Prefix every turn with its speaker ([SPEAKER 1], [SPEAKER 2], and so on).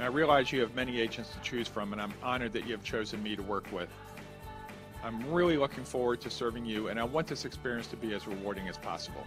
[SPEAKER 1] And I realize you have many agents to choose from, and I'm honored that you have chosen me to work with. I'm really looking forward to serving you, and I want this experience to be as rewarding as possible.